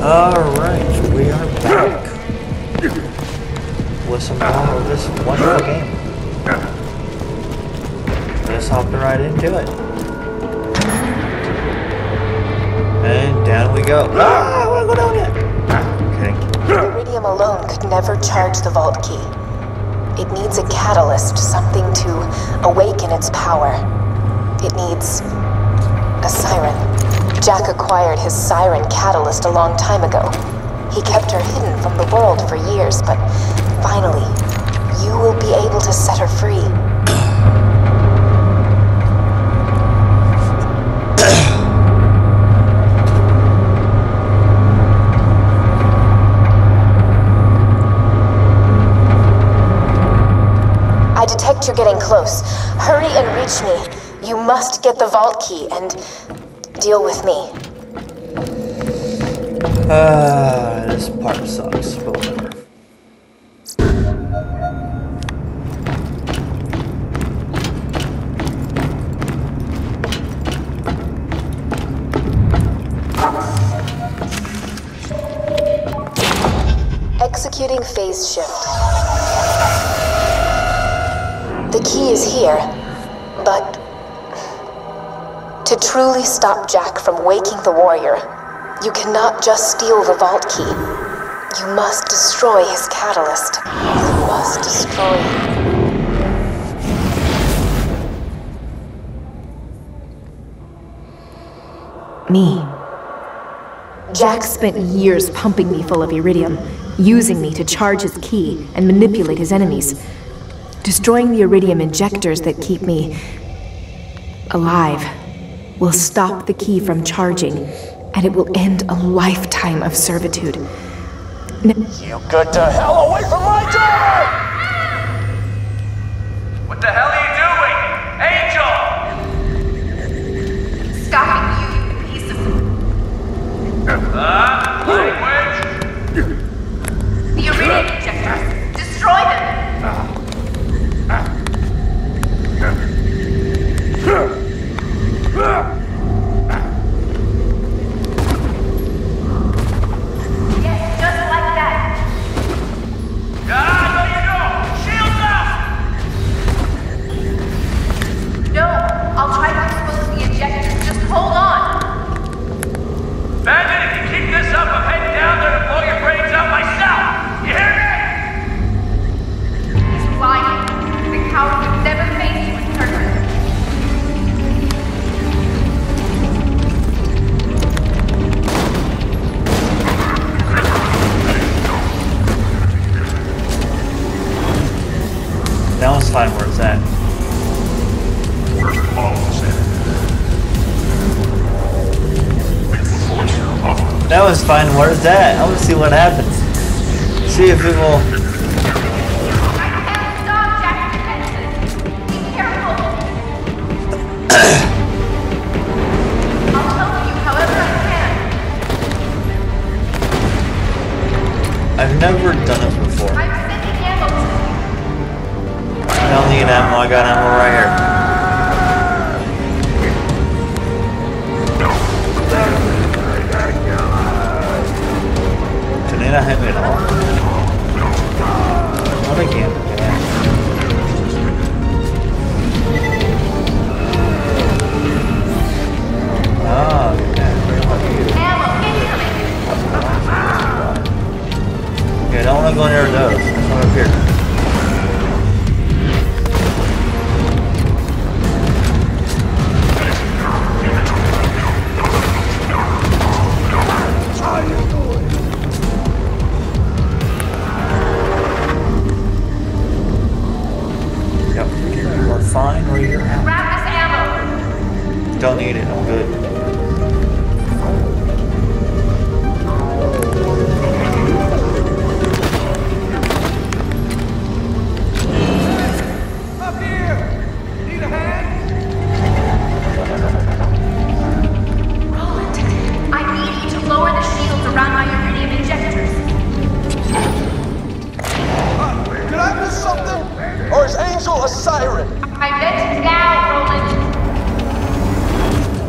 Alright, we are back with some more of this wonderful game. Just hopping right into it. And down we go. Ah, I wanna go down yet. Okay. Iridium alone could never charge the vault key. It needs a catalyst, something to awaken its power. It needs a siren. Jack acquired his siren catalyst a long time ago. He kept her hidden from the world for years, but finally, you will be able to set her free. I detect you're getting close. Hurry and reach me. You must get the vault key and deal with me. Ah, this part sucks, but whatever. Executing phase shift. The key is here, but to truly stop Jack from waking the warrior, you cannot just steal the vault key. You must destroy his catalyst. You must destroy it. Me. Jack spent years pumping me full of iridium, using me to charge his key and manipulate his enemies. Destroying the iridium injectors that keep me alive will stop the key from charging, and it will end a lifetime of servitude. N- You get the hell away from my daughter! What the hell are you doing? Angel! Stopping you, you piece of. Uh, was fine. Where's that? I want to see what happens. See if it will. I can't stop Jack's defenses. Be careful. I'll help you however I can. I've never done it before. I'm sending ammo. I don't need ammo. I got ammo right here. Not hit me at all? Oh, can. Yeah. Oh. Okay, I don't want to go near those. a siren. I bet now, Roland.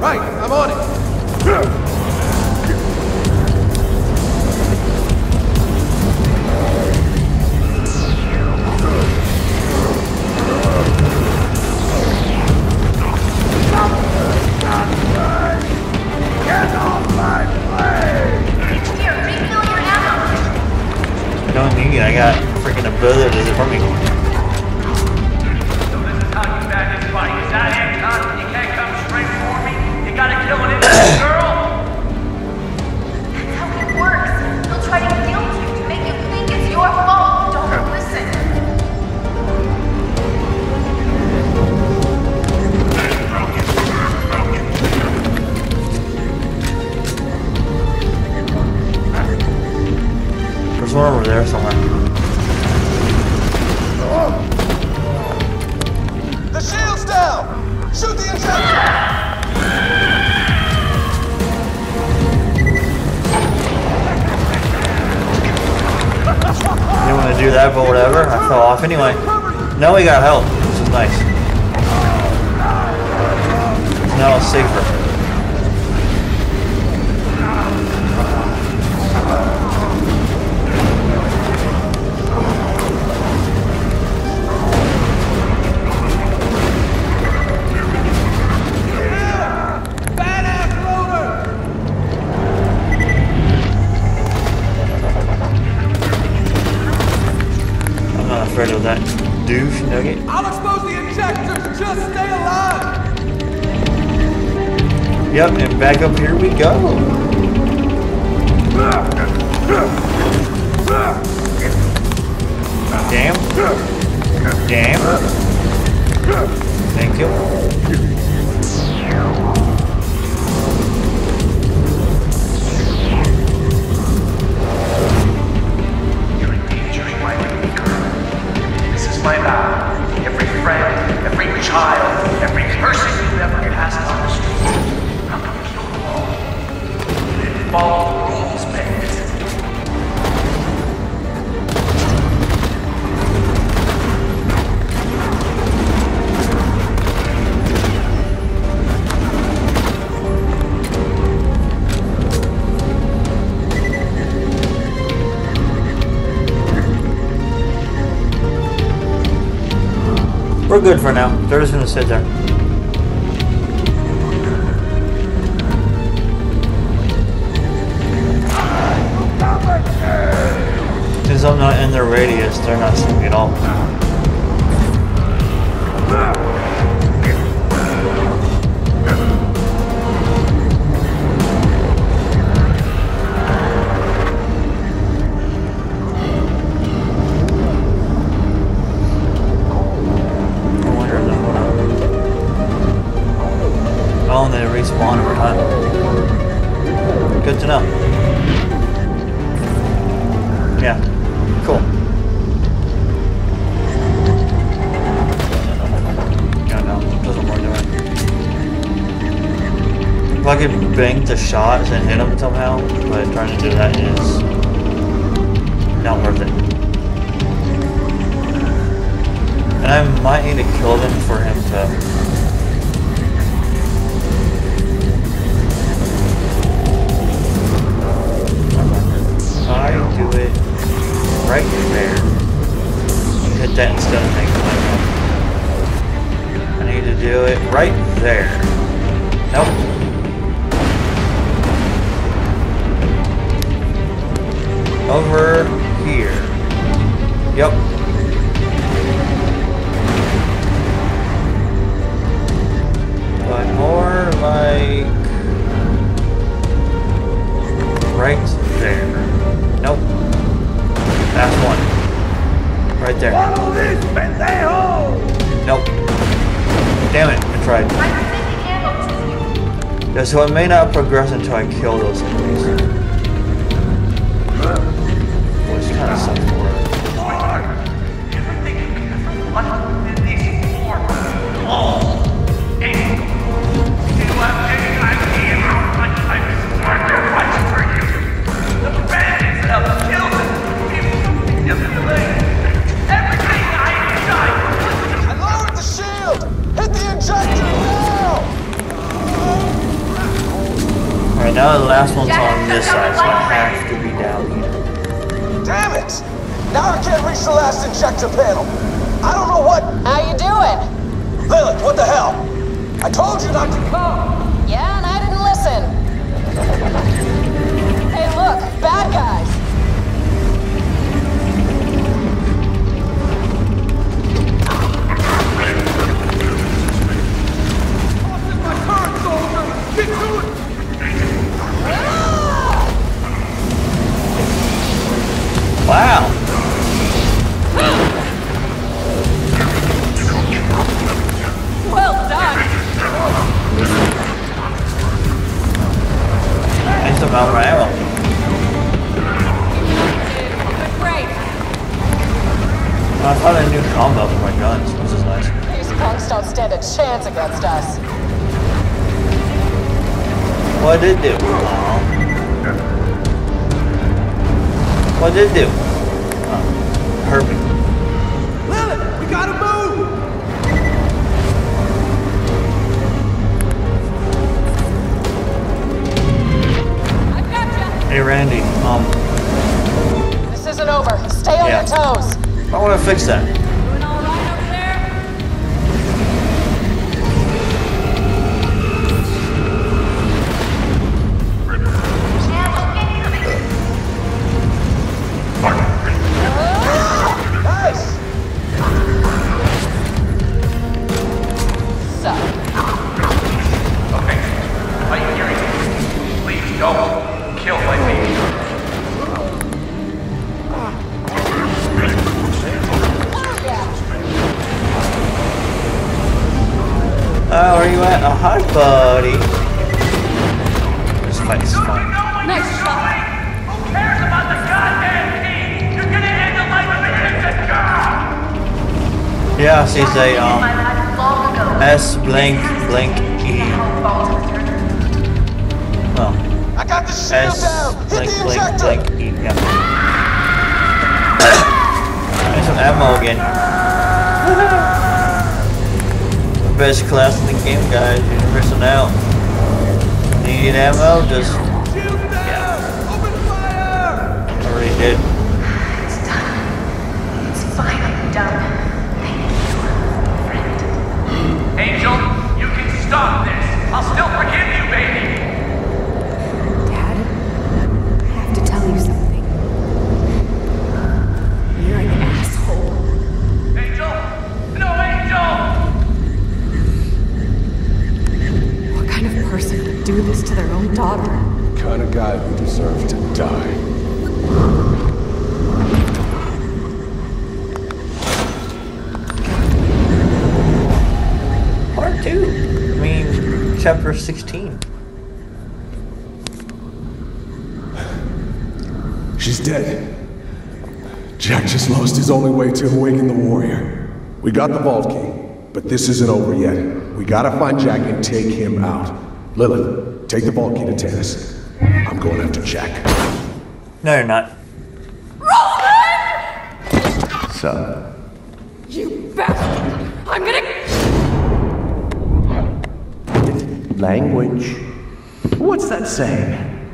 Right, I'm on it. I got freaking abilities for me. Anyway. Now we got help, which is nice. Now it's safer. Douche nugget. I'll expose the injectors! Just stay alive! Yep, and back up here we go. Damn. Damn. Thank you. My vow. Every friend, every child, every person you've ever passed on the street, I'm gonna kill them all. You didn't follow good for now. They're just gonna sit there. Since I'm not in their radius, they're not seeing me at all. Bank the shots and hit them somehow, but trying to do that is not worth it. And I might need to kill them for him to. I do it right there. Hit that instead of making my I need to do it right there. Over here. Yep. But more like right there. Nope. Last one. Right there. Nope. Damn it, I tried. I'm sending ammo to you. Yeah, so it may not progress until I kill those enemies. Which What did it do? Aw. What did it do? Oh, perfect. Lilith, we gotta move! I got you. Hey Randy, um, This isn't over. Stay on Yeah. your toes. I want to fix that. Yeah, she's a, um, S blank blank E. Oh, I got the S blank blank blank E. Yeah. There's some ammo again. Best class in the game, guys. You're out. Need ammo? Just Shield down! Open fire! already did. You can stop this. I'll still forgive you, baby. Dad, I have to tell you something. You're an asshole. Angel? No, Angel! What kind of person would do this to their own daughter? The Kind of guy who deserves to die. Part two. I mean, chapter 16. She's dead. Jack just lost his only way to awaken the warrior. We got the vault key, but this isn't over yet. We gotta find Jack and take him out. Lilith, take the vault key to Tannis. I'm going after Jack. No, you're not. So, You bastard! I'm gonna. Language. What's that saying?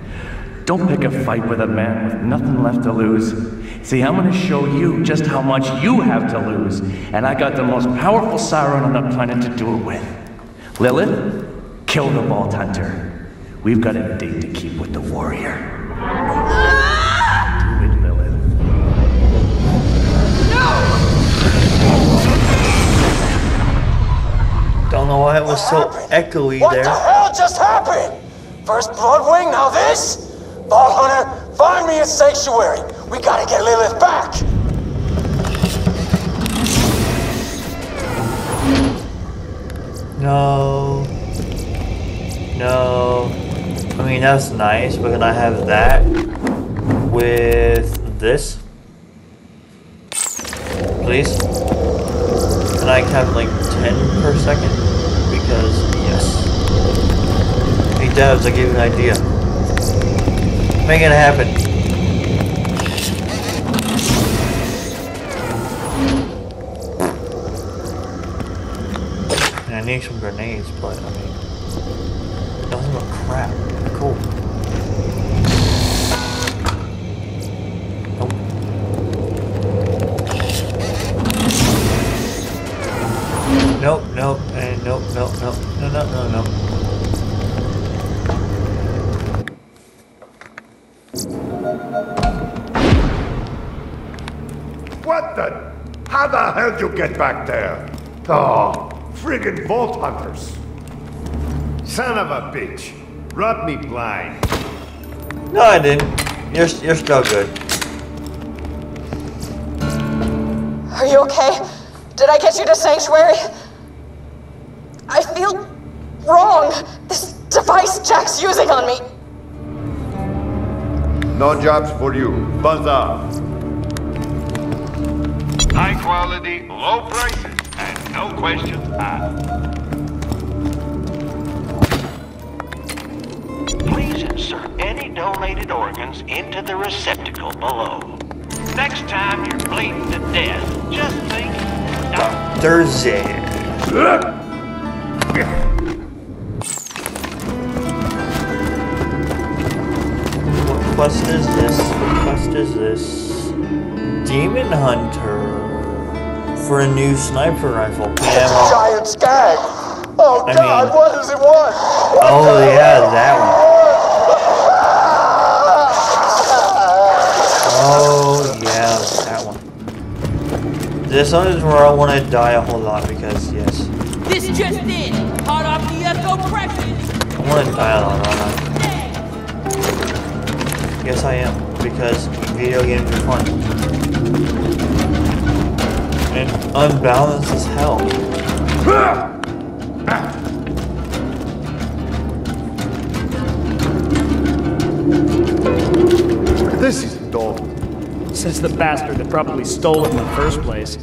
Don't pick a fight with a man with nothing left to lose. See, I'm gonna show you just how much you have to lose, and I got the most powerful siren on the planet to do it with. Lilith, kill the Vault Hunter. We've got a date to keep with the warrior. Don't know why it was so happened? echoey What the hell just happened? First Bloodwing, now this? Vault Hunter, find me a sanctuary. We gotta get Lilith back. No. No. I mean, that's nice, but can I have that with this? Please? And I have like 10 per second? Devs, I gave you an idea. Make it happen. And I need some grenades, but I mean, nothing but crap. Cool. Nope, nope, and nope, nope, nope, no, no, no, no. How the hell did you get back there? Oh, friggin' vault hunters. Son of a bitch. Rubbed me blind. No, I didn't. You're, you're still good. Are you okay? Did I get you to Sanctuary? I feel wrong. This device Jack's using on me. No jobs for you. Buzz off. High quality, low prices, and no questions asked. Please insert any donated organs into the receptacle below. Next time you're bleeding to death, just think. Dr. Zed. What quest is this? What quest is this? Demon Hunter. For a new sniper rifle. Ammo. Giant skag! Oh I god, mean- what does it want? Oh yeah, that one. Oh yeah, that one. This one is where I want to die a whole lot because yes, This just in. Hot off the echo presses. I want to die a lot. Aren't I? Yes, I am because video games are fun and unbalanced as hell. This is dull. Since the bastard that probably stole it in the first place.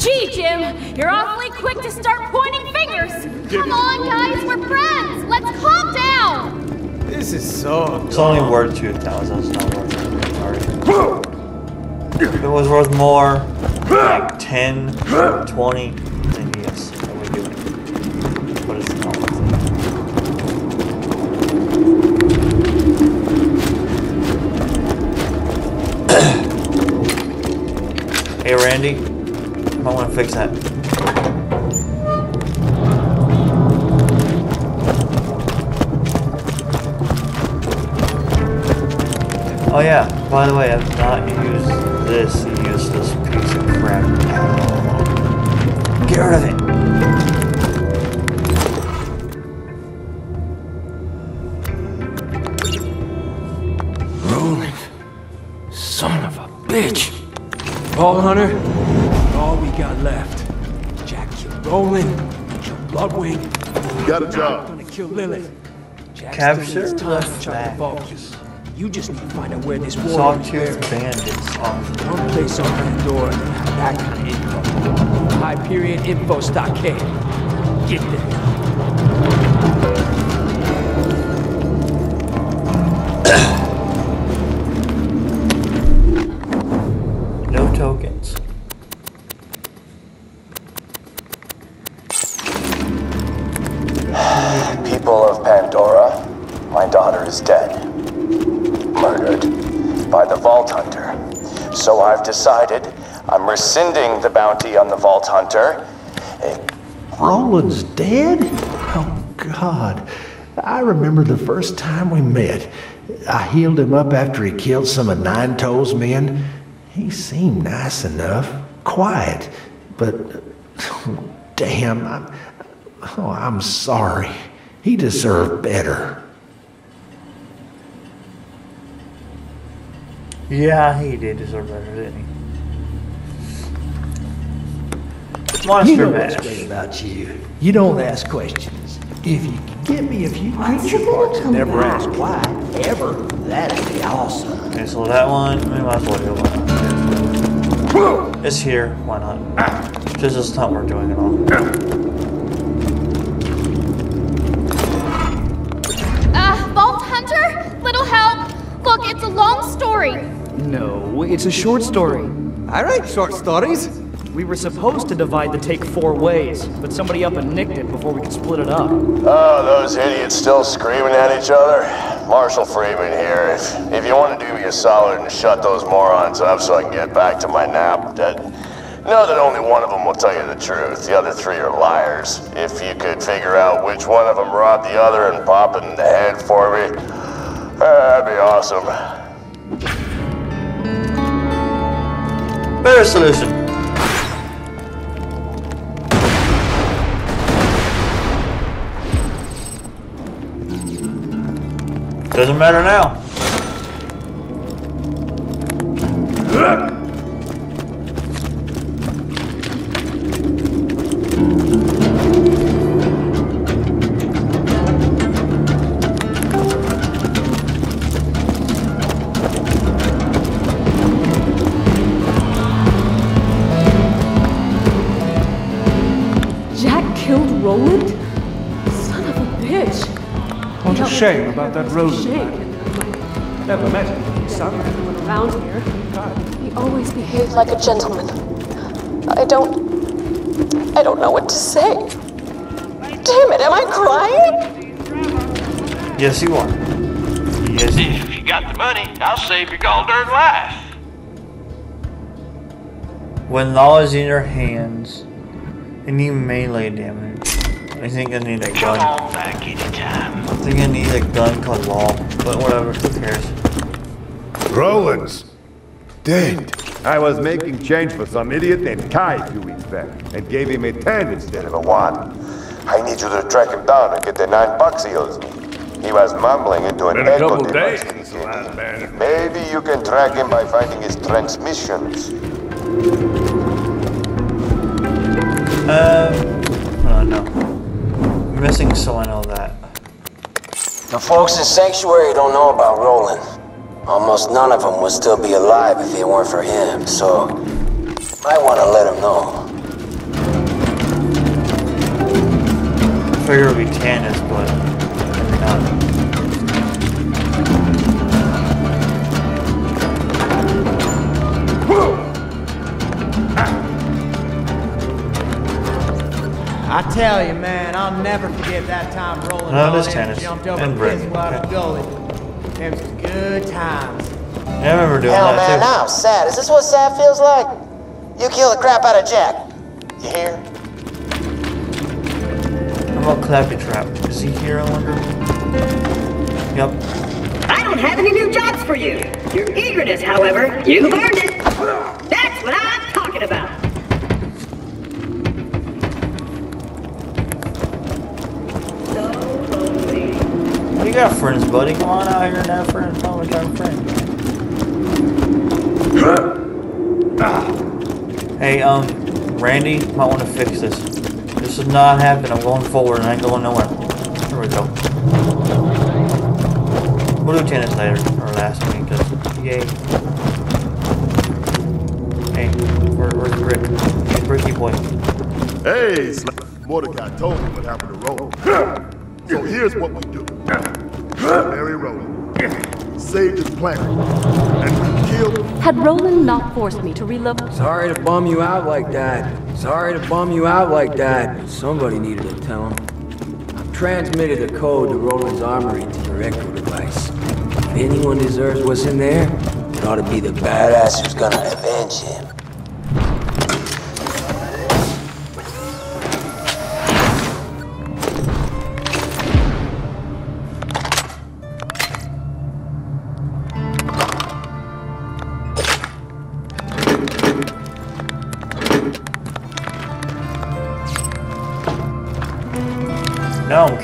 Gee, Jim, you're awfully quick to start pointing fingers. Come on, guys, we're friends. Let's calm down. This is so. It's only worth two thousand. It's not worth it. Sorry. If it was worth more, like 10, 20, then yes, would do it. But it's not hey Randy, I want to fix that. Oh yeah, by the way, I've not used this useless piece of crap at. Get rid of it! Roland. Son of a bitch. Vault Hunter, all we got left. Jack killed Roland, killed Bloodwing. Got a job. Gonna kill Lilith. Jack Capture still time the to chop the facts. Vulcans. You just need to find out where this war is Sawtooth bandits off. One place on Pandora that have that kind of info. Hyperion Info Stockade. Get there. No tokens. People of Pandora, my daughter is dead. By the Vault Hunter. So I've decided I'm rescinding the bounty on the Vault Hunter. Roland's dead? Oh, God. I remember the first time we met. I healed him up after he killed some of Nine Toes' men. He seemed nice enough, quiet, but damn, I'm, oh, I'm sorry. He deserved better. Yeah, he did deserve better, didn't he? You Monster know Mash. what's great about you? You don't ask questions. If you can get me a few creature parts and never ask why, ever, that'd be awesome. Okay, so that one, we might as well do one. It's here, why not? Just it's not worth doing at all. Uh, Vault Hunter? Little help? Look, it's a long story. No, it's a short story. I write short stories. We were supposed to divide the take four ways, but somebody up and nicked it before we could split it up. Oh, those idiots still screaming at each other? Marshall Freeman here. If, if you want to do me a solid and shut those morons up so I can get back to my nap, that, know that only one of them will tell you the truth. The other three are liars. If you could figure out which one of them robbed the other and pop it in the head for me, uh, that'd be awesome. Better solution. Doesn't matter now. Shame about that was a Roland shame. Never met him. Son. Everyone around here. He always behaved like a gentleman. I don't. I don't know what to say. Damn it, am I crying? Yes, you are. Yes. If you got the money, I'll save your gall darn life. When law is in your hands, and you melee damage, I think I need a gun. on back anytime. I think I need a gun called law, but whatever, who cares? Rollins. Dead. I was making change for some idiot named Kai a few weeks back, and gave him a 10 instead of a 1. I need you to track him down and get the nine bucks he owes me. He was mumbling into an Been a echo couple device days, that he gave me. man. Maybe you can track him by finding his transmissions. Um, oh no. Missing so I know that. The folks in Sanctuary don't know about Roland. Almost none of them would still be alive if it weren't for him, so I want to let him know. I figure be Tannis, but maybe not. I tell you, man, I'll never forget that time rolling No, it is Mullen tennis. jumped over And Britain. Griswold Gully. Them was good times. Yeah, I remember doing Hell, that man, too. now I'm sad. Is this what sad feels like? You kill the crap out of Jack. You hear? How about Claptrap? Is he here, I wonder? Yep. I don't have any new jobs for you. Your eagerness, however, you've earned it. Got friends, buddy. Come on out here and have friends. Oh, we got friends. Hey, um, Randy, might want to fix this. This is not happening. I'm going forward and I ain't going nowhere. There we go. We'll do Tannis later, or last week, cause yay. Hey, where, where's Rick? Hey, Ricky boy. Hey, Mordecai told me what happened to. So here's what we do. Mary Roland. Saved his planet. And we killed Had Roland not forced me to relocate. Sorry to bum you out like that. Sorry to bum you out like that. Somebody needed to tell him. I've transmitted a code to Roland's armory to your echo device. If anyone deserves what's in there, it ought to be the badass Badass who's gonna avenge him.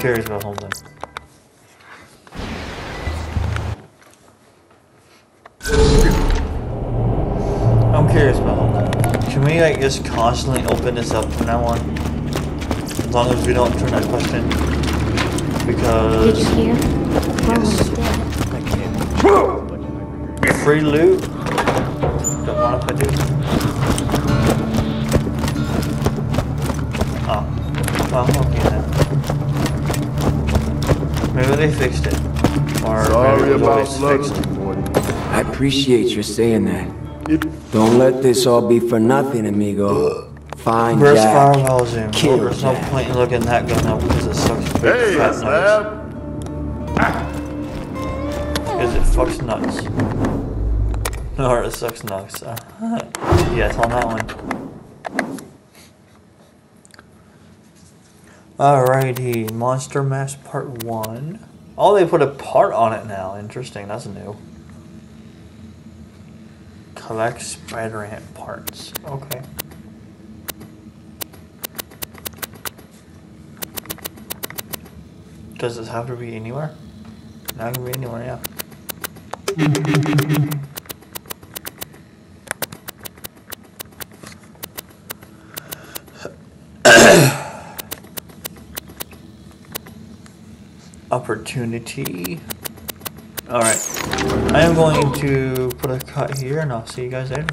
Curious about Holden. I'm curious about Holden. Can we like just constantly open this up from now on? As long as we don't turn that question. Because Did you hear? Roland's dead. free loot. Don't mind if I do. Oh. Well, okay. Maybe they fixed it. Or Sorry maybe about always fixed. Ludwig, I appreciate your saying that. Don't let this all be for nothing, amigo. Find Where's Jack. Firewall Zoom? Kill There's no point in looking that gun up because it sucks Hey, fat nuts. Because it fucks nuts. Or it sucks nuts. Uh, yes, on that one. Alrighty, Monster Mash Part 1. Oh, they put a part on it now. Interesting, that's new. Collect spider ant parts. Okay. Does this have to be anywhere? Not gonna be anywhere, yeah. Opportunity. Alright. I am going to put a cut here and I'll see you guys later.